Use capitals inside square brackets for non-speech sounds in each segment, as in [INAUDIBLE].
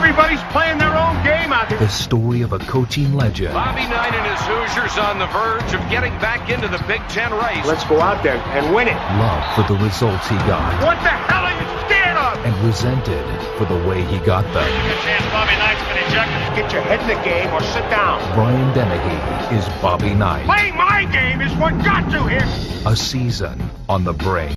Everybody's playing their own game out there. The story of a coaching legend. Bobby Knight and his Hoosiers on the verge of getting back into the Big Ten race. Let's go out there and win it. Love for the results he got. What the hell are you scared of? And resented for the way he got them. Good chance Bobby Knight's been ejected. Get your head in the game or sit down. Brian Dennehy is Bobby Knight. Playing my game is what got you here. A season on the brink.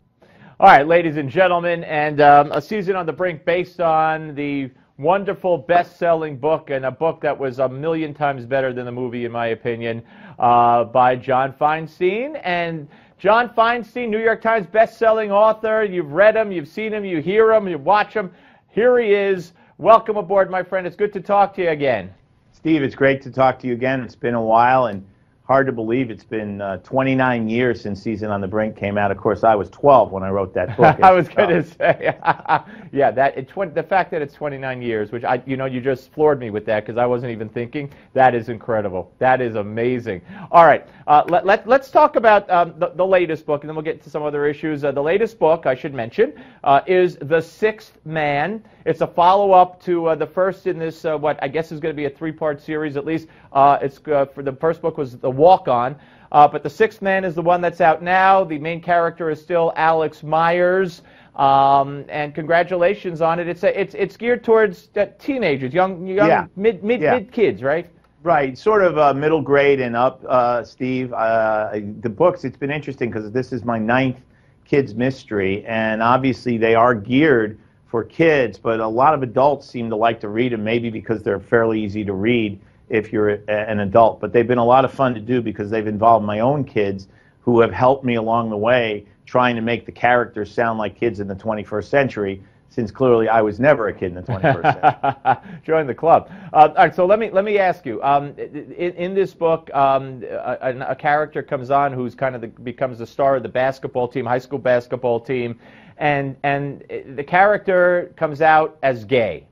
All right, ladies and gentlemen, and um, a season on the brink based on the wonderful best-selling book and a book that was a million times better than the movie, in my opinion, uh, by John Feinstein. And John Feinstein, New York Times best-selling author. You've read him, you've seen him, you hear him, you watch him. Here he is. Welcome aboard, my friend. It's good to talk to you again. Steve, it's great to talk to you again. It's been a while, and hard to believe it's been uh, 29 years since Season on the Brink came out. Of course, I was 12 when I wrote that [LAUGHS] book. I was going to say, [LAUGHS] yeah, that it, tw- the fact that it's 29 years, which I, you know, you just floored me with that because I wasn't even thinking. That is incredible. That is amazing. All right, uh, let, let, let's talk about um, the, the latest book, and then we'll get to some other issues. Uh, the latest book, I should mention, uh, is The Sixth Man. It's a follow-up to uh, the first in this, uh, what I guess is going to be a three-part series at least. Uh, it's for the first book was The Walk On. Uh, but the sixth man is the one that's out now. The main character is still Alex Myers. Um, and congratulations on it. It's a, it's it's geared towards uh, teenagers, young young Yeah. mid mid Yeah. mid kids, right? Right, sort of uh, middle grade and up, uh, Steve. Uh, the books, it's been interesting because this is my ninth kids mystery, and obviously they are geared for kids, but a lot of adults seem to like to read them, maybe because they're fairly easy to read if you're a, an adult. But they've been a lot of fun to do because they've involved my own kids who have helped me along the way trying to make the characters sound like kids in the 21st century, since clearly I was never a kid in the 21st century. [LAUGHS] Join the club. Uh, all right, so let me let me ask you. Um, in, in this book, um, a, a character comes on who's kind of the, becomes the star of the basketball team, high school basketball team, and and the character comes out as gay.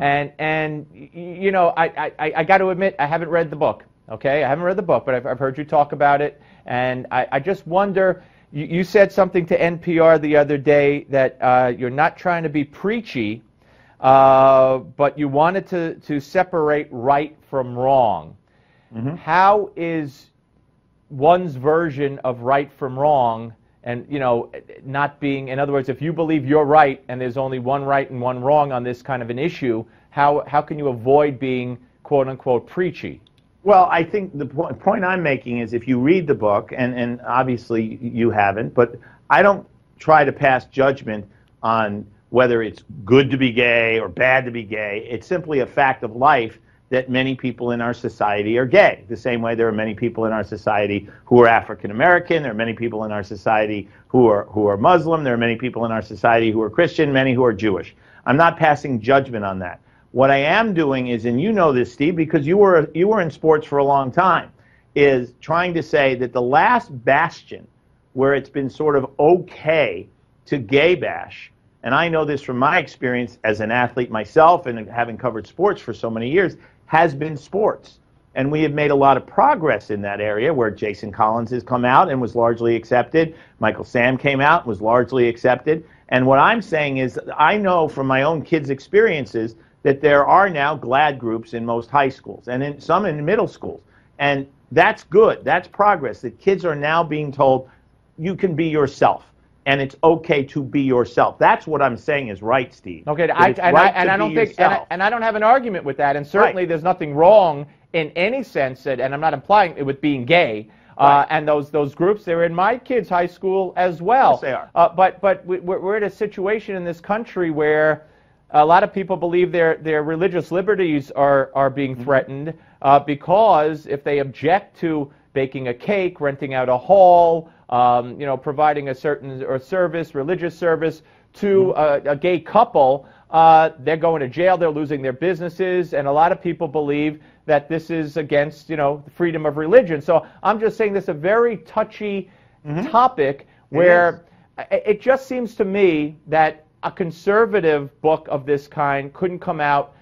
And and you know, I, I, I got to admit, I haven't read the book. Okay, I haven't read the book, but I've, I've heard you talk about it, and I, I just wonder. You, you said something to NPR the other day that uh, you're not trying to be preachy, uh, but you wanted to to separate right from wrong. How is one's version of right from wrong and you know not being in other words if you believe you're right and there's only one right and one wrong on this kind of an issue how how can you avoid being quote unquote preachy Well, I think the po- point I'm making is if you read the book, and, and obviously you haven't, but I don't try to pass judgment on whether it's good to be gay or bad to be gay. It's simply a fact of life that many people in our society are gay. The same way there are many people in our society who are African American, there are many people in our society who are who are Muslim, there are many people in our society who are Christian, many who are Jewish. I'm not passing judgment on that. What I am doing is, and you know this, Steve, because you were you were in sports for a long time, is trying to say that the last bastion where it's been sort of okay to gay bash, and I know this from my experience as an athlete myself and having covered sports for so many years, has been sports. And we have made a lot of progress in that area where Jason Collins has come out and was largely accepted. Michael Sam came out and was largely accepted. And what I'm saying is, I know from my own kids' experiences that there are now GLAD groups in most high schools and in some in middle schools. And that's good. That's progress. That kids are now being told you can be yourself and it's okay to be yourself. That's what I'm saying is right, Steve. okay I, and, right I, and I don't think and I, and I don't have an argument with that and certainly Right. there's nothing wrong in any sense that, and i'm not implying it with being gay uh, and those those groups they're in my kids high school as well course they are. Uh, but but we- we're, we're in a situation in this country where a lot of people believe their their religious liberties are are being Mm-hmm. threatened uh, because if they object to baking a cake, renting out a hall, um, you know, providing a certain or service, religious service to Mm-hmm. a, a gay couple, uh, they're going to jail. They're losing their businesses, and a lot of people believe that this is against you know freedom of religion. So I'm just saying this is a very touchy topic where it, it just seems to me that a conservative book of this kind couldn't come out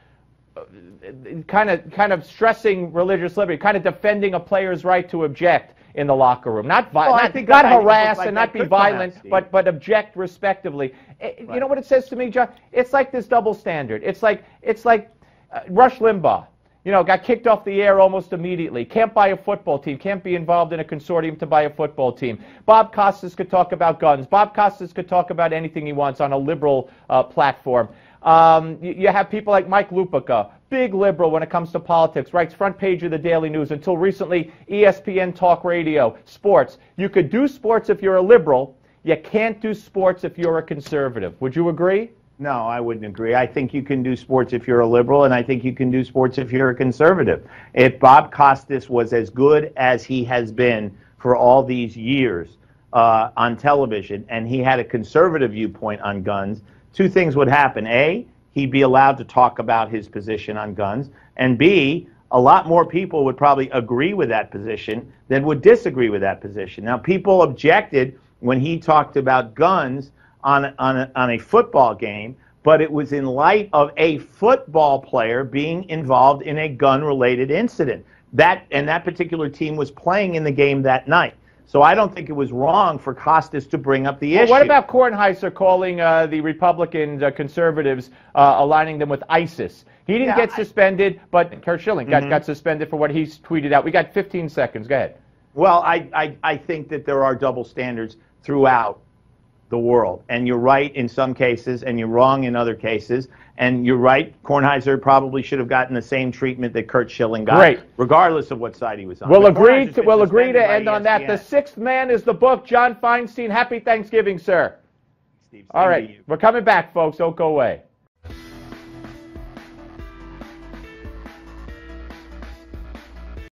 kind of kind of stressing religious liberty, kind of defending a player's right to object in the locker room, not vi- Well, not, not harass like and not be come out, violent, but but object respectively. Eh, You know what it says to me, John? It's like this double standard. It's like it's like uh, Rush Limbaugh. You know, got kicked off the air almost immediately. Can't buy a football team. Can't be involved in a consortium to buy a football team. Bob Costas could talk about guns. Bob Costas could talk about anything he wants on a liberal uh, platform. Um, you, you, have people like Mike Lupica, big liberal when it comes to politics, writes front page of the Daily News. Until recently, ESPN Talk Radio, sports. You could do sports if you're a liberal. You can't do sports if you're a conservative. Would you agree? No, I wouldn't agree. I think you can do sports if you're a liberal, and I think you can do sports if you're a conservative. If Bob Costas was as good as he has been for all these years uh, on television, and he had a conservative viewpoint on guns, two things would happen. A, he'd be allowed to talk about his position on guns, and B, a lot more people would probably agree with that position than would disagree with that position. Now, people objected when he talked about guns on, on, a, on a football game, but it was in light of a football player being involved in a gun related incident. That, and that particular team was playing in the game that night. So I don't think it was wrong for Costas to bring up the well, issue. What about Kornheiser calling uh, the Republican uh, conservatives, uh, aligning them with ISIS? He didn't yeah, get suspended, but Curt Schilling got, mm-hmm. got suspended for what he tweeted out. We got 15 seconds. Go ahead. Well, I, I, I think that there are double standards throughout the world. And you're right in some cases, and you're wrong in other cases. And you're right, Kornheiser probably should have gotten the same treatment that Curt Schilling got, Great. regardless of what side he was on. We'll agree to, we'll agree to end on that. The sixth man is the book. John Feinstein, happy Thanksgiving, sir. Steve, All right, we're coming back, folks. Don't go away.